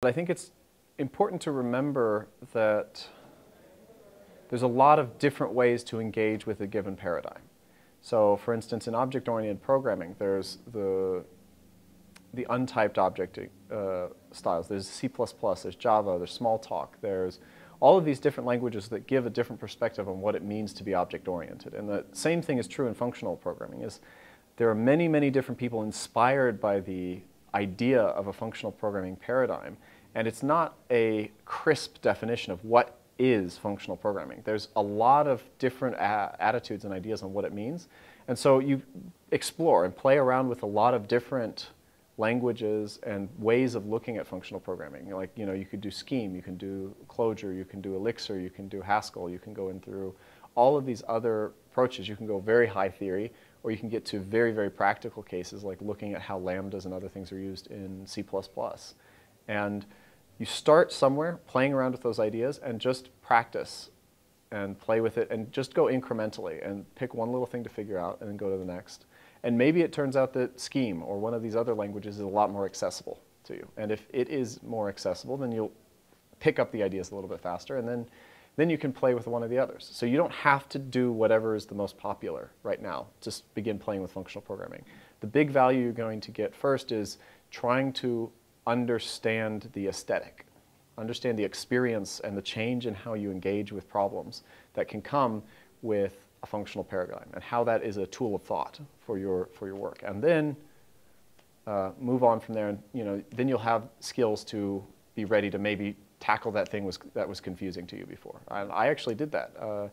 But I think it's important to remember that there's a lot of different ways to engage with a given paradigm. So for instance, in object-oriented programming, there's the, the untyped object uh, styles. There's C++, there's Java, there's Smalltalk, there's all of these different languages that give a different perspective on what it means to be object-oriented. And the same thing is true in functional programming, is there are many, many different people inspired by the idea of a functional programming paradigm. And it's not a crisp definition of what is functional programming. There's a lot of different attitudes and ideas on what it means. And so you explore and play around with a lot of different languages and ways of looking at functional programming. Like, you know, you could do Scheme, you can do Clojure, you can do Elixir, you can do Haskell, you can go in through all of these other approaches. You can go very high theory, or you can get to very, very practical cases like looking at how lambdas and other things are used in C++. And you start somewhere playing around with those ideas and just practice and play with it and just go incrementally and pick one little thing to figure out and then go to the next. And maybe it turns out that Scheme or one of these other languages is a lot more accessible to you. And if it is more accessible, then you'll pick up the ideas a little bit faster and then then you can play with one of the others. So you don't have to do whatever is the most popular right now. Just begin playing with functional programming. The big value you're going to get first is trying to understand the aesthetic, understand the experience and the change in how you engage with problems that can come with a functional paradigm and how that is a tool of thought for your, for your work. And then uh, move on from there and you know, then you'll have skills to be ready to maybe tackle that thing was, that was confusing to you before. And I actually did that. Uh,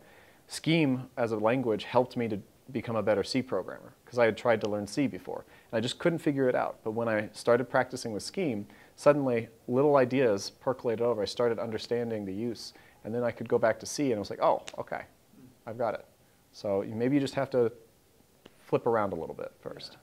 Scheme as a language helped me to become a better C programmer because I had tried to learn C before. And I just couldn't figure it out. But when I started practicing with Scheme, suddenly little ideas percolated over. I started understanding the use. And then I could go back to C and I was like, oh, okay, I've got it. So maybe you just have to flip around a little bit first.